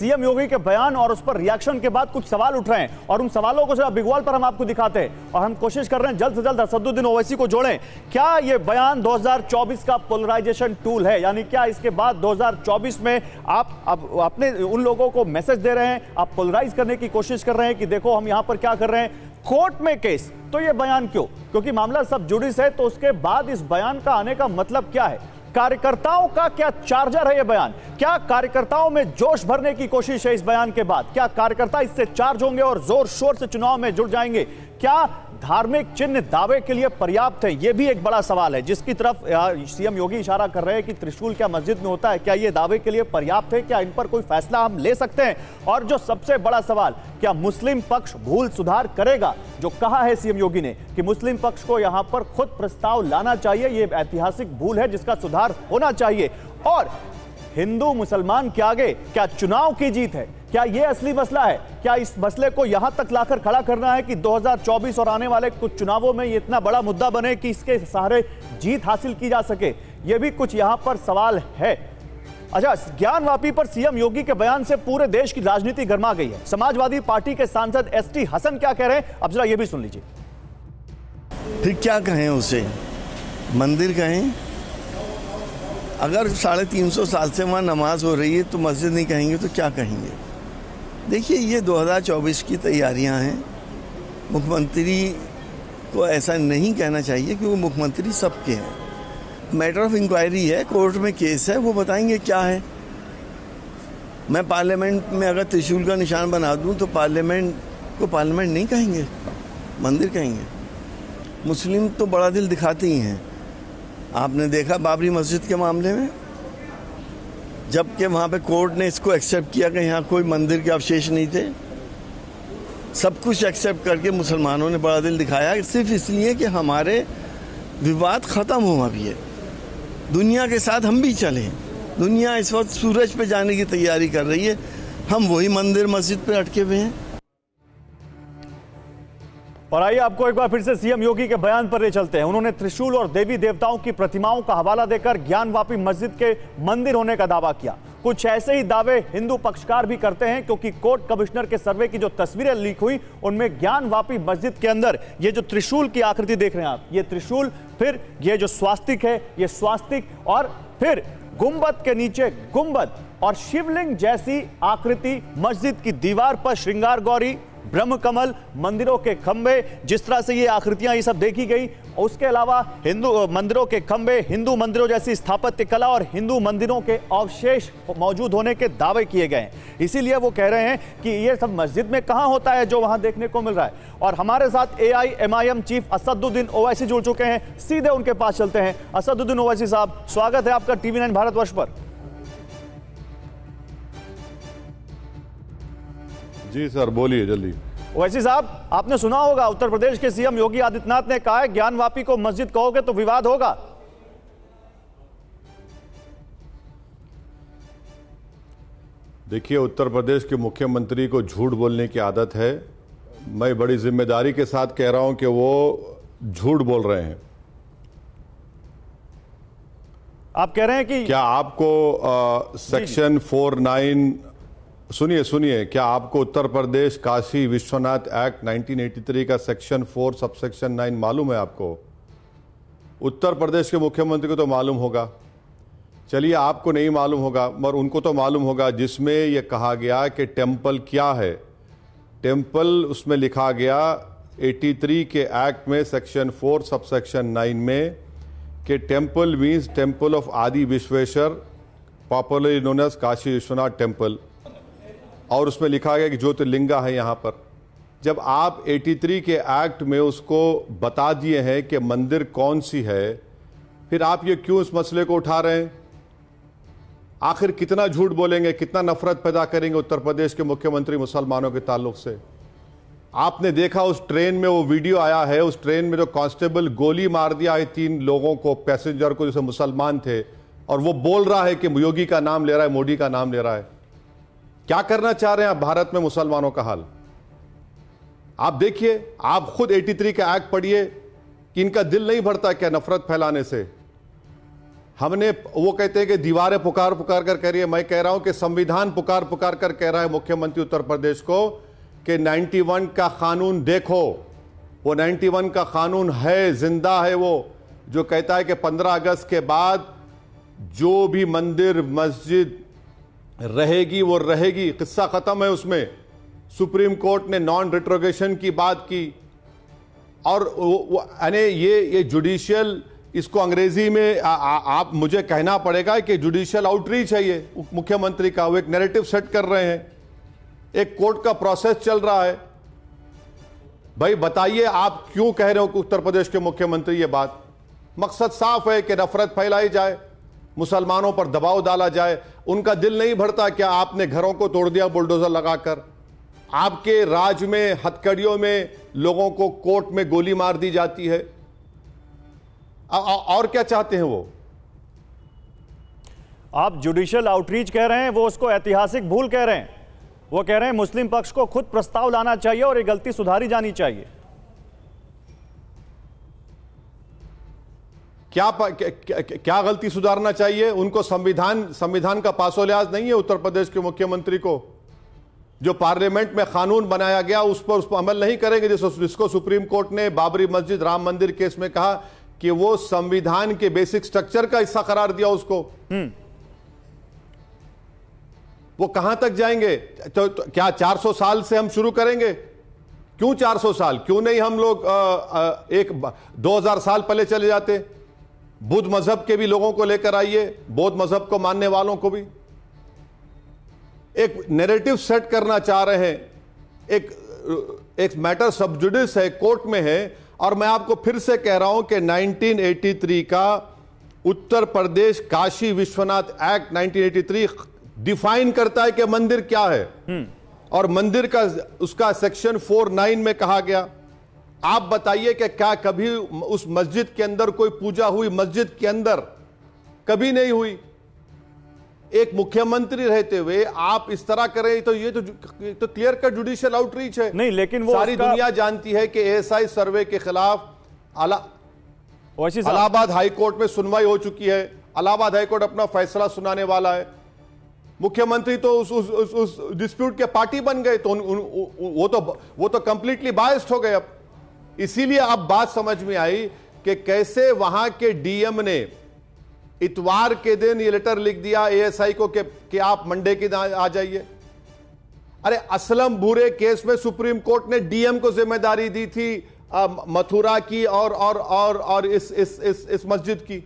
CM योगी के बयान और उस पर रिएक्शन के बाद कुछ सवाल उठ रहे हैं और उन सवालों को बिगवाल पर हम आपको दिखाते हैं और हम कोशिश कर रहे हैं जल्द से जल्द असदुद्दीन ओवैसी को जोड़ें। क्या ये बयान 2024 का पोलराइजेशन टूल है? यानी क्या इसके बाद 2024 में आप अब अपने उन लोगों को मैसेज दे रहे हैं, आप पोलराइज करने की कोशिश कर रहे हैं कि देखो हम यहाँ पर क्या कर रहे हैं? कोर्ट में केस तो ये बयान क्यों? क्योंकि मामला सब जुडिस है तो उसके बाद इस बयान का आने का मतलब क्या है? कार्यकर्ताओं का क्या चार्जर है यह बयान? क्या कार्यकर्ताओं में जोश भरने की कोशिश है इस बयान के बाद? क्या कार्यकर्ता इससे चार्ज होंगे और ज़ोर शोर से चुनाव में जुड़ जाएँगे? क्या धार्मिक चिन्ह दावे के लिए पर्याप्त है यह भी एक बड़ा सवाल है। जिसकी तरफ़ सीएम योगी इशारा कर रहे हैं कि त्रिशूल क्या मस्जिद में होता है, क्या यह दावे के लिए पर्याप्त है, क्या इन पर कोई फैसला हम ले सकते हैं? और जो सबसे बड़ा सवाल, क्या मुस्लिम पक्ष भूल सुधार करेगा? जो कहा है सीएम योगी ने कि मुस्लिम पक्ष को यहाँ पर खुद प्रस्ताव लाना चाहिए यह ऐतिहासिक भूल है जिसका सुधार होना चाहिए। और हिंदू मुसलमान के आगे क्या चुनाव की जीत है? क्या यह असली मसला है? क्या इस मसले को यहाँ तक लाकर खड़ा करना है कि 2024 और आने वाले कुछ चुनावों में ये इतना बड़ा मुद्दा बने कि इसके सहारे जीत हासिल की जा सके? ये भी कुछ यहाँ पर सवाल है। अच्छा ज्ञानवापी पर सीएम योगी के बयान से पूरे देश की राजनीति गर्मा गई है। समाजवादी पार्टी के सांसद एस टी हसन क्या कह रहे हैं? अब जरा यह भी सुन लीजिए। फिर क्या कहें उसे? मंदिर कहें? अगर साढ़े तीन सौ साल से वहाँ नमाज़ हो रही है तो मस्जिद नहीं कहेंगे तो क्या कहेंगे? देखिए, ये 2024 की तैयारियाँ हैं। मुख्यमंत्री को ऐसा नहीं कहना चाहिए क्योंकि मुख्यमंत्री सबके हैं। मैटर ऑफ़ इंक्वायरी है, कोर्ट में केस है, वो बताएँगे क्या है। मैं पार्लियामेंट में अगर त्रिशूल का निशान बना दूँ तो पार्लियामेंट को पार्लियामेंट नहीं कहेंगे, मंदिर कहेंगे। मुस्लिम तो बड़ा दिल दिखाते ही हैं। आपने देखा बाबरी मस्जिद के मामले में? जबकि वहाँ पे कोर्ट ने इसको एक्सेप्ट किया कि यहाँ कोई मंदिर के अवशेष नहीं थे। सब कुछ एक्सेप्ट करके मुसलमानों ने बड़ा दिल दिखाया। सिर्फ़ इसलिए कि हमारे विवाद ख़त्म हो अभी है। दुनिया के साथ हम भी चलें दुनिया इस वक्त सूरज पे जाने की तैयारी कर रही है। हम वही मंदिर मस्जिद पे अटके हुए हैं। और आइए आपको एक बार फिर से सीएम योगी के बयान पर ले चलते हैं। उन्होंने त्रिशूल और देवी देवताओं की प्रतिमाओं का हवाला देकर ज्ञानवापी मस्जिद के मंदिर होने का दावा किया। कुछ ऐसे ही दावे हिंदू पक्षकार भी करते हैं, क्योंकि कोर्ट कमिश्नर के सर्वे की जो तस्वीरें लीक हुई, उनमें ज्ञानवापी मस्जिद के अंदर ये जो त्रिशूल की आकृति देख रहे हैं आप, ये त्रिशूल, फिर ये जो स्वास्तिक है, ये स्वास्तिक और फिर गुंबद के नीचे गुंबद और शिवलिंग जैसी आकृति मस्जिद की दीवार पर श्रृंगार गौरी ब्रह्म कमल मंदिरों के खंबे जिस तरह से ये आकृतियाँ ये सब देखी गई उसके अलावा हिंदू मंदिरों के खंबे हिंदू मंदिरों जैसी स्थापत्य कला और हिंदू मंदिरों के अवशेष मौजूद होने के दावे किए गए हैं। इसीलिए वो कह रहे हैं कि ये सब मस्जिद में कहाँ होता है जो वहाँ देखने को मिल रहा है। और हमारे साथ A I M I M chief Asaduddin Owaisi जुड़ चुके हैं, सीधे उनके पास चलते हैं। असदुद्दीन ओवैसी साहब, स्वागत है आपका टीवी नाइन भारतवर्ष पर। जी सर बोलिए जल्दी। वैसी साहब आपने सुना होगा उत्तर प्रदेश के सीएम योगी आदित्यनाथ ने कहा है ज्ञानवापी को मस्जिद कहोगे तो विवाद होगा। देखिए उत्तर प्रदेश के मुख्यमंत्री को झूठ बोलने की आदत है। मैं बड़ी ज़िम्मेदारी के साथ कह रहा हूँ कि वो झूठ बोल रहे हैं। आप कह रहे हैं कि क्या आपको आ, सेक्शन फोर नाइन सुनिए सुनिए, क्या आपको उत्तर प्रदेश काशी विश्वनाथ एक्ट 1983 का section four sub section nine मालूम है आपको? उत्तर प्रदेश के मुख्यमंत्री को तो मालूम होगा। चलिए, आपको नहीं मालूम होगा, मगर उनको तो मालूम होगा, जिसमें यह कहा गया कि टेंपल क्या है। टेंपल उसमें लिखा गया 83 के एक्ट में, section four sub section nine में, कि temple means temple of Adi Vishweshwar popularly known as Kashi Vishwanath temple और उसमें लिखा गया कि ज्योतिर्लिंगा है यहाँ पर। जब आप 83 के एक्ट में उसको बता दिए हैं कि मंदिर कौन सी है, फिर आप ये क्यों इस मसले को उठा रहे हैं? आखिर कितना झूठ बोलेंगे, कितना नफरत पैदा करेंगे उत्तर प्रदेश के मुख्यमंत्री मुसलमानों के ताल्लुक से? आपने देखा उस ट्रेन में वो वीडियो आया है, उस ट्रेन में जो कांस्टेबल गोली मार दिया है तीन लोगों को, पैसेंजर को, जैसे मुसलमान थे, और वो बोल रहा है कि योगी का नाम ले रहा है, मोदी का नाम ले रहा है। क्या करना चाह रहे हैं आप भारत में मुसलमानों का हाल? आप देखिए, आप खुद 83 का एक्ट पढ़िए कि इनका दिल नहीं भरता क्या नफरत फैलाने से। हमने वो कहते हैं कि दीवारें पुकार पुकार कर कह रही है। मैं कह रहा हूँ कि संविधान पुकार पुकार कर कह रहा है मुख्यमंत्री उत्तर प्रदेश को कि 91 का कानून देखो। वो 91 का कानून है, ज़िंदा है वो, जो कहता है कि 15 अगस्त के बाद जो भी मंदिर, मस्जिद रहेगी वो रहेगी किस्सा खत्म है उसमें। सुप्रीम कोर्ट ने नॉन रिट्रोगेशन की बात की। और ये ये जुडिशियल इसको अंग्रेज़ी में आ, आ, आप मुझे कहना पड़ेगा कि जुडिशियल आउटरीच है ये। मुख्यमंत्री का वो एक नैरेटिव सेट कर रहे हैं। एक कोर्ट का प्रोसेस चल रहा है। भाई बताइए आप क्यों कह रहे हो उत्तर प्रदेश के मुख्यमंत्री ये बात? मकसद साफ़ है कि नफरत फैलाई जाए। मुसलमानों पर दबाव डाला जाए, उनका दिल नहीं भरता क्या आपने घरों को तोड़ दिया बुलडोजर लगाकर? आपके राज में, हथकड़ियों में, लोगों को कोर्ट में गोली मार दी जाती है। और क्या चाहते हैं वो? आप जुडिशियल आउटरीच कह रहे हैं, वो उसको ऐतिहासिक भूल कह रहे हैं। वो कह रहे हैं, मुस्लिम पक्ष को खुद प्रस्ताव लाना चाहिए और ये गलती सुधारी जानी चाहिए। क्या क्या, गलती सुधारना चाहिए? उनको संविधान संविधान का पासो लिहाज नहीं है उत्तर प्रदेश के मुख्यमंत्री को। जो पार्लियामेंट में कानून बनाया गया उस पर उस पर अमल नहीं करेंगे जिसको सुप्रीम कोर्ट ने बाबरी मस्जिद राम मंदिर केस में कहा कि वो संविधान के बेसिक स्ट्रक्चर का हिस्सा करार दिया उसको। हम्म। वो कहाँ तक जाएँगे? तो, तो क्या 400 साल से हम शुरू करेंगे? क्यों 400 साल? क्यों नहीं हम लोग आ, आ, एक 2000 साल पहले चले जाते? बुद्ध मज़हब के भी लोगों को लेकर आइए बौद्ध मज़हब को मानने वालों को भी। एक नैरेटिव सेट करना चाह रहे हैं। एक एक मैटर सब्जुडिस है कोर्ट में है और मैं आपको फिर से कह रहा हूँ कि 1983 का उत्तर प्रदेश काशी विश्वनाथ एक्ट 1983 डिफाइन करता है कि मंदिर क्या है। हम्म। और मंदिर का उसका सेक्शन फोर नाइन में कहा गया। आप बताइए कि क्या कभी उस मस्जिद के अंदर कोई पूजा हुई? मस्जिद के अंदर कभी नहीं हुई। एक मुख्यमंत्री रहते हुए आप इस तरह करें तो ये तो तो क्लियर कट जुडिशियल आउटरीच है। नहीं लेकिन वो सारी दुनिया जानती है कि एएसआई सर्वे के खिलाफ अलाहाबाद हाईकोर्ट में सुनवाई हो चुकी है। अलाहाबाद हाईकोर्ट अपना फैसला सुनाने वाला है। मुख्यमंत्री तो उस उस उस, उस डिस्प्यूट के पार्टी बन गए तो उन, उन, उन, वो तो वो तो कंप्लीटली बायस्ड हो गए अब। इसीलिए अब बात समझ में आई कि कैसे वहाँ के डीएम ने इतवार के दिन ये लेटर लिख दिया एएसआई को कि, कि आप मंडे के दिन आ जाइए। अरे असलम भूरे केस में सुप्रीम कोर्ट ने डीएम को ज़िम्मेदारी दी थी मथुरा की और और और और इस इस इस, इस मस्जिद की।